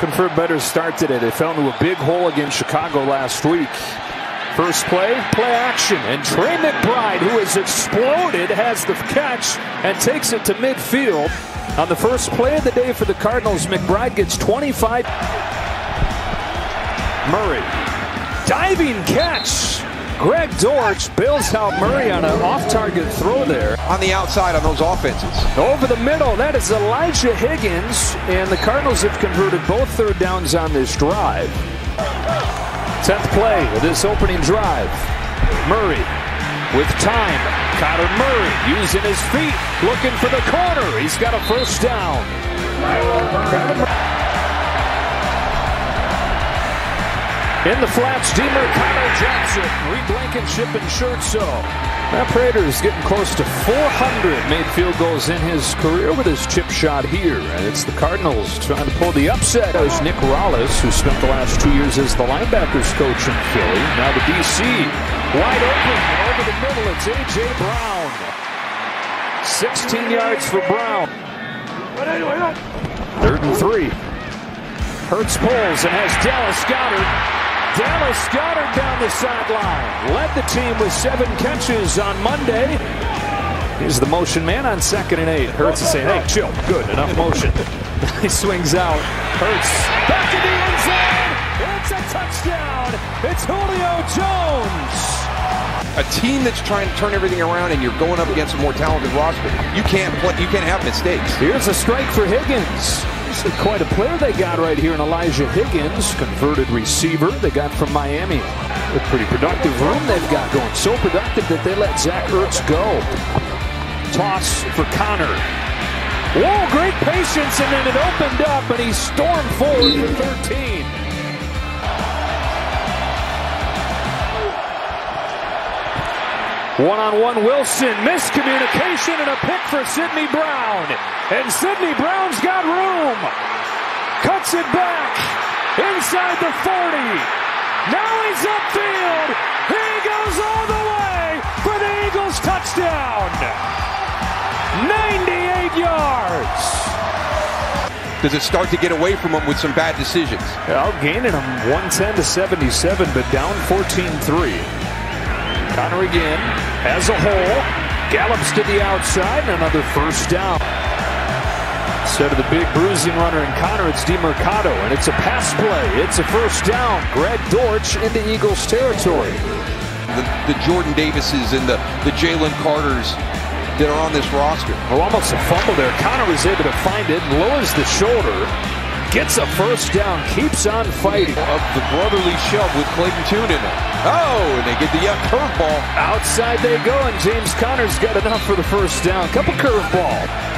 looking for a better start today. They fell into a big hole against Chicago last week. First play, play action, and Trey McBride, who has exploded, has the catch and takes it to midfield. On the first play of the day for the Cardinals, McBride gets 25. Murray, diving catch. Greg Dortch bails out Murray on an off-target throw there. On the outside on those offenses. Over the middle, that is Elijah Higgins, and the Cardinals have converted both third downs on this drive. Tenth play of this opening drive. Murray with time. Kyler Murray using his feet, looking for the corner. He's got a first down. In the flats, Demercado Jackson, Reed Blankenship and Schertzo. Matt Prater is getting close to 400 made field goals in his career with his chip shot here. And it's the Cardinals trying to pull the upset. There's Nick Rallis, who spent the last two years as the linebackers coach in Philly. Now the DC, wide open, over the middle, it's A.J. Brown. 16 yards for Brown. Third and three. Hurts pulls and has Dallas Goedert Dallas Goedert down the sideline. Led the team with seven catches on Monday. He's the motion man on second and eight. Hurts is saying, hey, chill. Good, enough motion. he swings out. Hurts back in the end zone. It's a touchdown. It's Julio Jones. A team that's trying to turn everything around and you're going up against a more talented roster. You can't play, you can't have mistakes. Here's a strike for Higgins. Quite a player they got right here in Elijah Higgins, converted receiver they got from Miami. A pretty productive room they've got going. So productive that they let Zach Ertz go. Toss for Conner. Whoa, great patience, and then it opened up, and he stormed forward for 13. One-on-one Wilson, miscommunication and a pick for Sydney Brown. And Sydney Brown's got room. Cuts it back inside the 40. Now he's upfield. He goes all the way for the Eagles touchdown. 98 yards. Does it start to get away from him with some bad decisions? Outgaining him 110 to 77, but down 14-3. Conner again has a hole, gallops to the outside, and another first down. Instead of the big bruising runner in Conner, it's Demercado, and it's a pass play. It's a first down. Greg Dortch into Eagles territory. The, the Jordan Davises and the, the Jalen Carters that are on this roster. Oh, almost a fumble there. Conner was able to find it, and lowers the shoulder, gets a first down, keeps on fighting. Of the brotherly shove with Clayton Tune in it. Oh, and they get the uh, curveball. Outside they go, and James Conner's got enough for the first down. Couple curveball.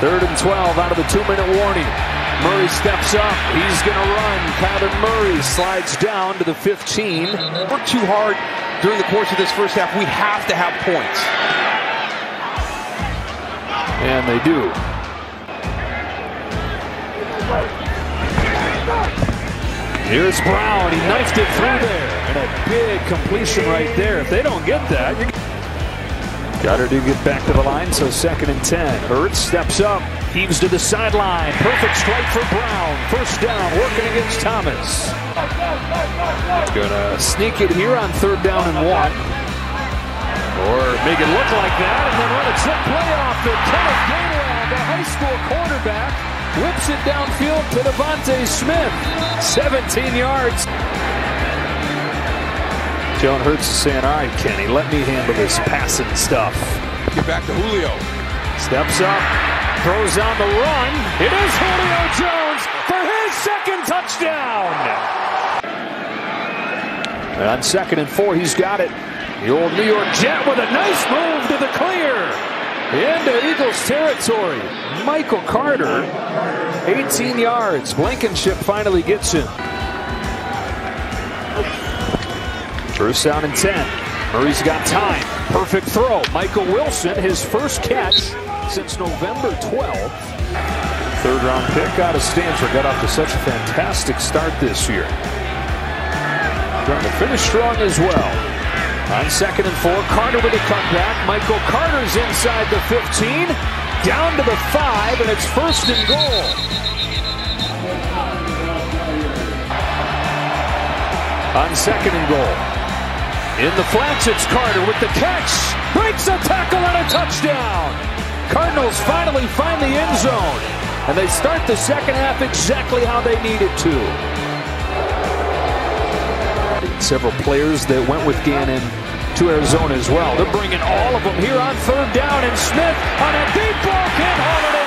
Third and 12 out of the two-minute warning. Murray steps up. He's going to run. Kyler Murray slides down to the 15. Work too hard during the course of this first half. We have to have points. And they do. Here's Brown. He knifed it through there. And a big completion right there. If they don't get that. Goedert to get back to the line, so second and 10. Hurts steps up, heaves to the sideline. Perfect strike for Brown. First down, working against Thomas. Gonna sneak it here on third down and one. Or make it look like that, and then run a trick play off it. Kenneth Gainwell, the high school quarterback, whips it downfield to DeVonta Smith. 17 yards. Jalen Hurts is saying, all right, Kenny, let me handle this passing stuff. Get back to Julio. Steps up, throws on the run. It is Julio Jones for his second touchdown. And on second and four, he's got it. The old New York Jet with a nice move to the clear. Into Eagles territory. Michael Carter, 18 yards. Blankenship finally gets him. First down and 10. Murray's got time. Perfect throw. Michael Wilson, his first catch since November 12th. Third round pick out of Stanford. Got off to such a fantastic start this year. Trying to finish strong as well. On second and four, Carter with a cutback. Michael Carter's inside the 15, down to the five, and it's first and goal. on second and goal. In the flats, it's Carter with the catch. Breaks a tackle and a touchdown. Cardinals finally find the end zone. And they start the second half exactly how they needed to. Several players that went with Gannon to Arizona as well. They're bringing all of them here on third down, and Smith on a deep ball can't haul it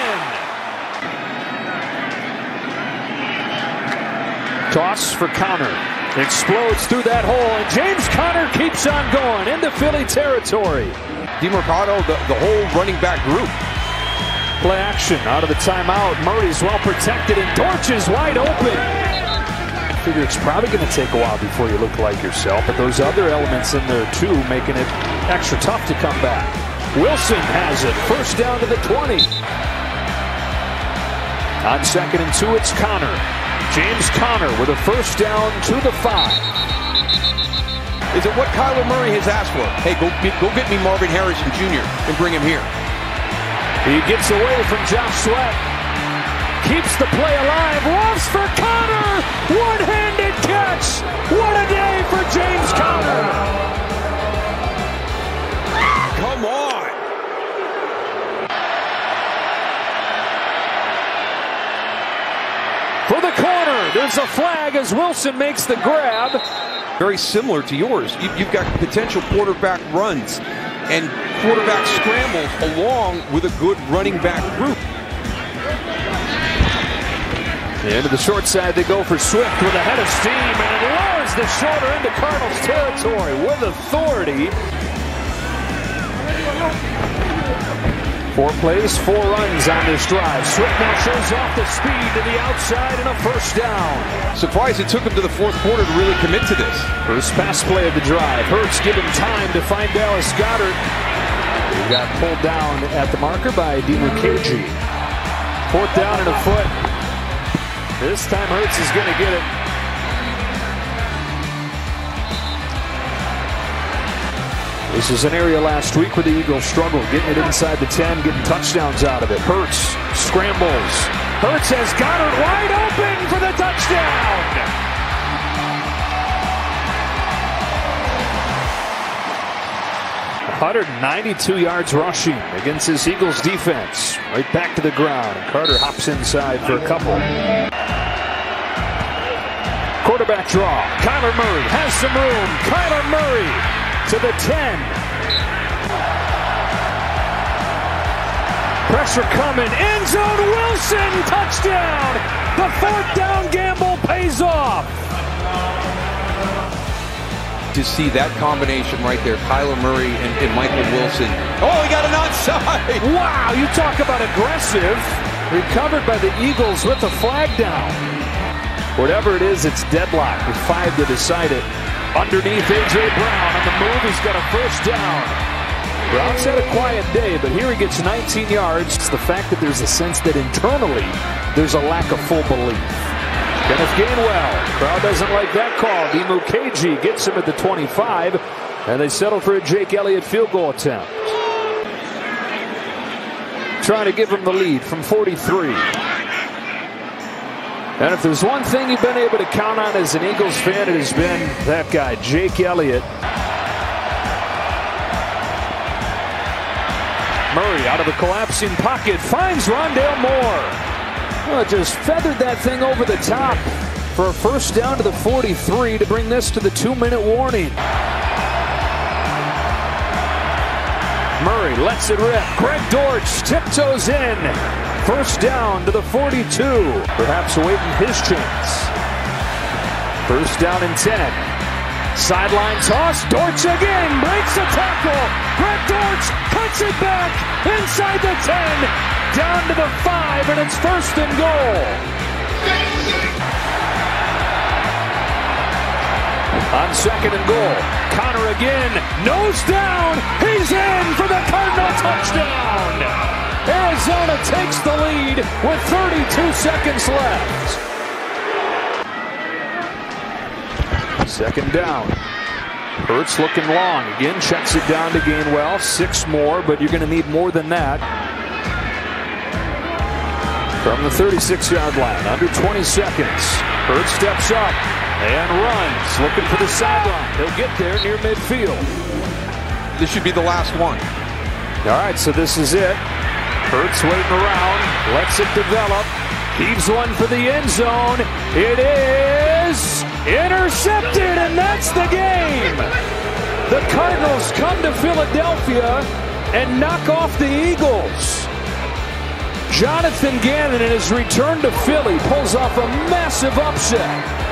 in. Toss for Conner. Explodes through that hole, and James Conner keeps on going into Philly territory. Demercado, the, the whole running back group. Play action out of the timeout. Murray's well protected, and Dortch is wide open. I figure it's probably going to take a while before you look like yourself, but those other elements in there too making it extra tough to come back. Wilson has it. First down to the 20. On second and two, it's Conner. James Conner with a first down to the five. Is it what Kyler Murray has asked for? Hey, go, go get me Marvin Harrison Jr. and bring him here. He gets away from Josh Sweat. Keeps the play alive. Lofts for Conner. One-handed catch. Corner, there's a flag as Wilson makes the grab. Very similar to yours. You, you've got potential quarterback runs and quarterback scrambles along with a good running back group. Into the short side, they go for Swift with a head of steam, and it lowers the shoulder into Cardinals territory with authority. Four plays, four runs on this drive. Swift now shows off the speed to the outside and a first down. Surprised it took him to the fourth quarter to really commit to this. First pass play of the drive. Hurts given time to find Dallas Goedert. He got pulled down at the marker by Dimukeje. Fourth down and a foot. This time Hurts is going to get it. This is an area last week where the Eagles struggled, getting it inside the 10, getting touchdowns out of it. Hurts scrambles. Hurts has got it wide open for the touchdown. 192 yards rushing against this Eagles defense. Right back to the ground. Carter hops inside for a couple. Quarterback draw. Kyler Murray has some room. Kyler Murray to the 10. Pressure coming. End zone. Wilson. Touchdown. The fourth down gamble pays off to see that combination right there, Kyler Murray and, and, Michael Wilson. Oh, he got an onside. Wow, you talk about aggressive. Recovered by the Eagles with a flag down. Whatever it is, it's deadlock with five to decide it. Underneath A.J. Brown on the move, he's got a first down. Brown's had a quiet day, but here he gets 19 yards. It's the fact that there's a sense that internally there's a lack of full belief. Kenneth Gainwell. Crowd doesn't like that call. Dimukeje gets him at the 25, and they settle for a Jake Elliott field goal attempt. Trying to give him the lead from 43. And if there's one thing you've been able to count on as an Eagles fan, it has been that guy, Jake Elliott. Murray out of a collapsing pocket finds Rondale Moore. Well, just feathered that thing over the top for a first down to the 43 to bring this to the two-minute warning. Murray lets it rip. Greg Dortch tiptoes in. First down to the 42. Perhaps awaiting his chance. First down and 10. Sideline toss. Dortch again breaks a tackle. Greg Dortch cuts it back inside the 10 down to the five, and it's first and goal. On second and goal, Conner again, nose down, he's in for the Cardinal touchdown. Arizona takes the lead with 32 seconds left. Second down. Hurts looking long. Again, checks it down to Gainwell. Six more, but you're going to need more than that from the 36-yard line. Under 20 seconds. Hurts steps up. and runs, looking for the sideline. He'll get there near midfield. This should be the last one. All right, so this is it. Hurts waiting around, lets it develop, heaves one for the end zone. It is intercepted, and that's the game. The Cardinals come to Philadelphia and knock off the Eagles. Jonathan Gannon in his return to Philly pulls off a massive upset.